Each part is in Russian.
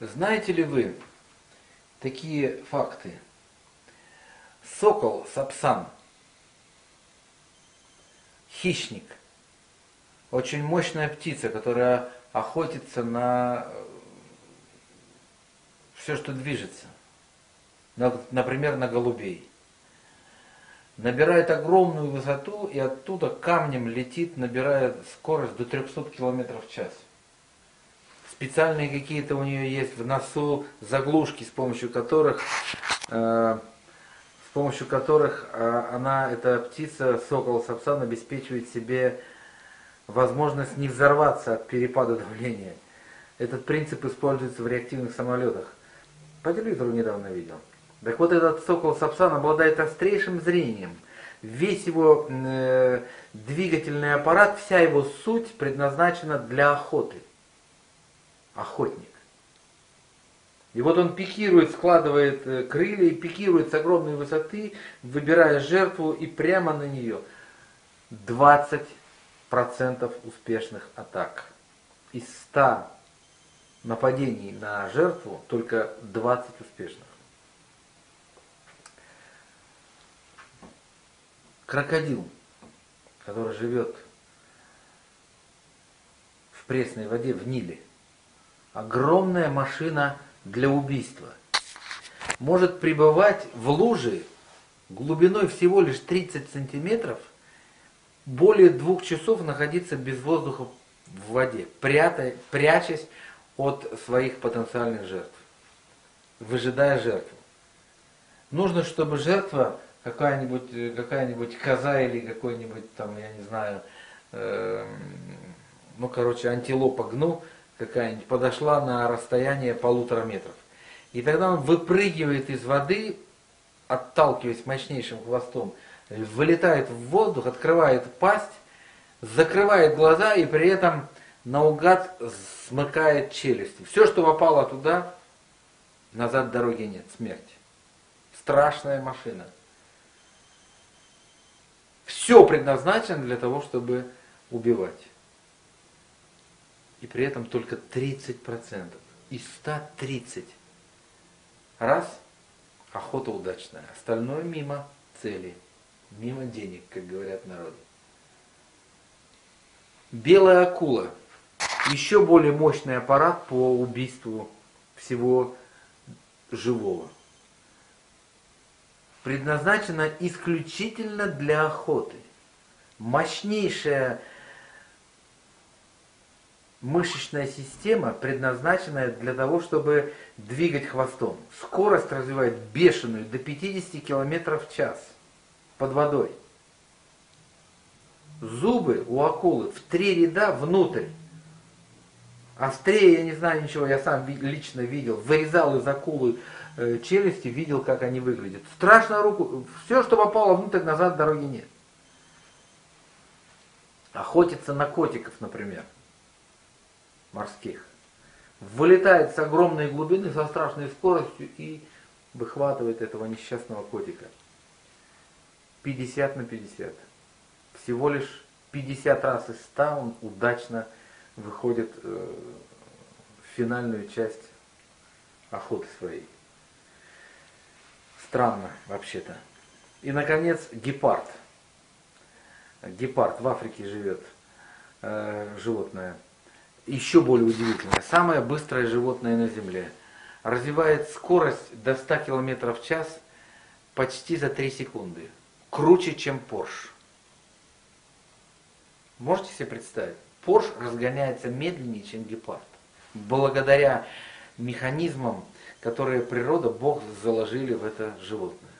Знаете ли вы такие факты? Сокол, сапсан, хищник, очень мощная птица, которая охотится на все, что движется. Например, на голубей. Набирает огромную высоту и оттуда камнем летит, набирая скорость до 300 км в час. Специальные какие-то у нее есть в носу заглушки, с помощью которых, э, с помощью которых э, она, эта птица, сокол сапсан, обеспечивает себе возможность не взорваться от перепада давления. Этот принцип используется в реактивных самолетах. По телевизору недавно видел. Так вот этот сокол Сапсан обладает острейшим зрением. Весь его э, двигательный аппарат, вся его суть предназначена для охоты. Охотник. И вот он пикирует, складывает э, крылья и пикирует с огромной высоты, выбирая жертву и прямо на нее. 20% успешных атак. Из 100 нападений на жертву только 20 успешных. крокодил, который живет в пресной воде, в Ниле, огромная машина для убийства, может пребывать в луже глубиной всего лишь 30 сантиметров, более двух часов находиться без воздуха в воде, прятая, прячась от своих потенциальных жертв, выжидая жертву. Нужно, чтобы жертва какая-нибудь э, какая-нибудь коза или какой-нибудь там, я не знаю, э, ну, короче, антилопа гну какая-нибудь подошла на расстояние полутора метров. И тогда он выпрыгивает из воды, отталкиваясь мощнейшим хвостом, вылетает в воздух, открывает пасть, закрывает глаза и при этом наугад смыкает челюсти. Все, что попало туда, назад дороги нет, смерть. Страшная машина. Все предназначено для того, чтобы убивать. И при этом только 30%. Из 130. Раз, охота удачная. Остальное мимо цели. Мимо денег, как говорят народы. Белая акула. Еще более мощный аппарат по убийству всего живого предназначена исключительно для охоты. Мощнейшая мышечная система, предназначенная для того, чтобы двигать хвостом. Скорость развивает бешеную до 50 км в час под водой. Зубы у акулы в три ряда внутрь. Острее, я не знаю ничего, я сам лично видел, вырезал из акулы Э, челюсти, видел, как они выглядят. Страшно руку, все, что попало внутрь, назад дороги нет. Охотится на котиков, например, морских. Вылетает с огромной глубины со страшной скоростью и выхватывает этого несчастного котика. 50 на 50. Всего лишь 50 раз из 100 он удачно выходит э, в финальную часть охоты своей. Странно, вообще-то. И, наконец, гепард. Гепард в Африке живет, э, животное. Еще более удивительное. Самое быстрое животное на Земле. Развивает скорость до 100 км в час почти за 3 секунды. Круче, чем Порш. Можете себе представить? Порш разгоняется медленнее, чем гепард. Благодаря механизмам которые природа, Бог заложили в это животное.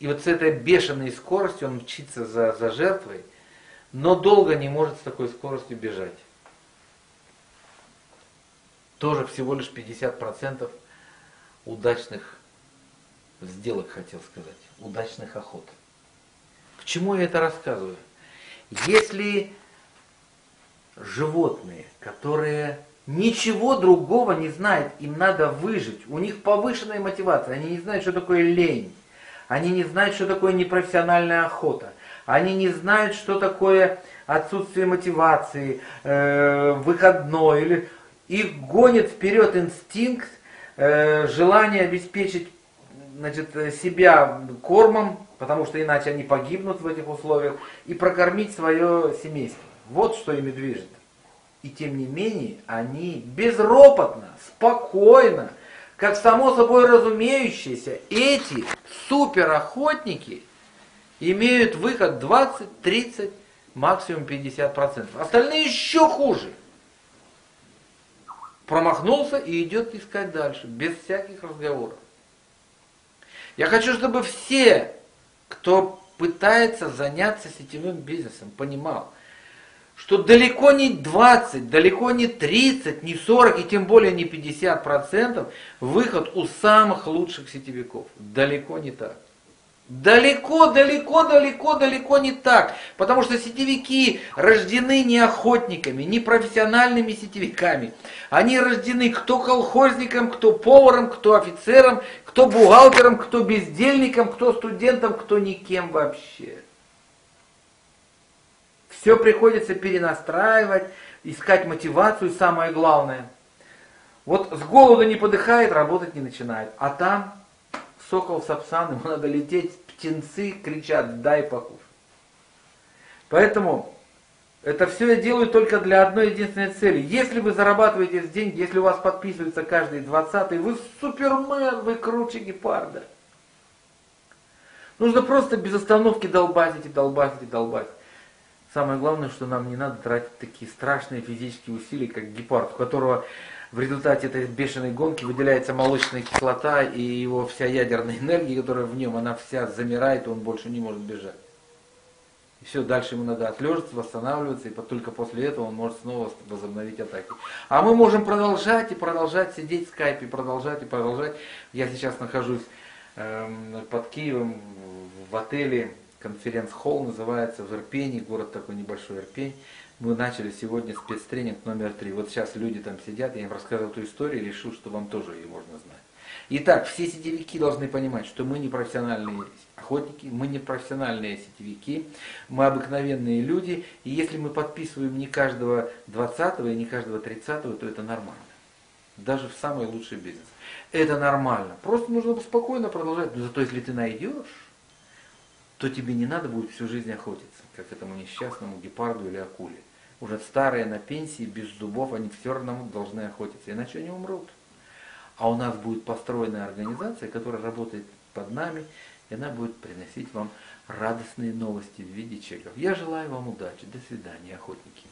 И вот с этой бешеной скоростью он мчится за, за жертвой, но долго не может с такой скоростью бежать. Тоже всего лишь 50% удачных сделок, хотел сказать, удачных охот. К чему я это рассказываю? Если животные, которые ничего другого не знает, им надо выжить. У них повышенная мотивация, они не знают, что такое лень. Они не знают, что такое непрофессиональная охота. Они не знают, что такое отсутствие мотивации, э, выходной. Или... Их гонит вперед инстинкт, э, желание обеспечить значит, себя кормом, потому что иначе они погибнут в этих условиях, и прокормить свое семейство. Вот что ими движет. И тем не менее, они безропотно, спокойно, как само собой разумеющееся, эти суперохотники имеют выход 20, 30, максимум 50%. Остальные еще хуже. Промахнулся и идет искать дальше, без всяких разговоров. Я хочу, чтобы все, кто пытается заняться сетевым бизнесом, понимал, что далеко не 20, далеко не 30, не 40 и тем более не 50 процентов выход у самых лучших сетевиков. Далеко не так. Далеко, далеко, далеко, далеко не так. Потому что сетевики рождены не охотниками, не профессиональными сетевиками. Они рождены кто колхозником, кто поваром, кто офицером, кто бухгалтером, кто бездельником, кто студентом, кто никем вообще. Все приходится перенастраивать, искать мотивацию, самое главное. Вот с голода не подыхает, работать не начинает. А там сокол сапсан, ему надо лететь, птенцы кричат, дай покушать. Поэтому это все я делаю только для одной единственной цели. Если вы зарабатываете деньги, если у вас подписывается каждый двадцатый, вы супермен, вы круче гепарда. Нужно просто без остановки долбать и долбать и долбать. Самое главное, что нам не надо тратить такие страшные физические усилия, как гепард, у которого в результате этой бешеной гонки выделяется молочная кислота, и его вся ядерная энергия, которая в нем, она вся замирает, и он больше не может бежать. И все, дальше ему надо отлеживаться, восстанавливаться, и только после этого он может снова возобновить атаки. А мы можем продолжать и продолжать сидеть в скайпе, продолжать и продолжать. Я сейчас нахожусь э, под Киевом в отеле, конференц-холл называется, в Ирпене, город такой небольшой Ирпень мы начали сегодня спецтренинг номер три. Вот сейчас люди там сидят, я им рассказывал эту историю, решил, что вам тоже ее можно знать. Итак, все сетевики должны понимать, что мы не профессиональные охотники, мы не профессиональные сетевики, мы обыкновенные люди, и если мы подписываем не каждого 20 и не каждого 30 то это нормально. Даже в самый лучший бизнес. Это нормально. Просто нужно спокойно продолжать. Но зато если ты найдешь, то тебе не надо будет всю жизнь охотиться, как этому несчастному гепарду или акуле. Уже старые на пенсии, без зубов, они все равно должны охотиться, иначе они умрут. А у нас будет построенная организация, которая работает под нами, и она будет приносить вам радостные новости в виде чеков. Я желаю вам удачи. До свидания, охотники.